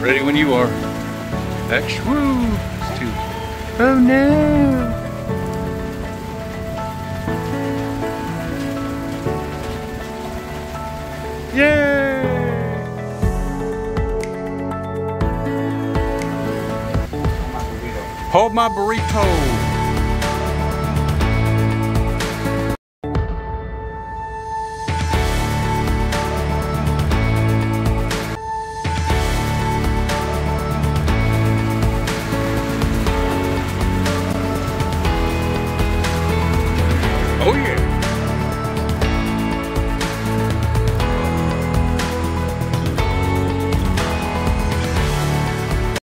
Ready when you are. X, woo! Two. Oh no! Yay! Hold my burrito.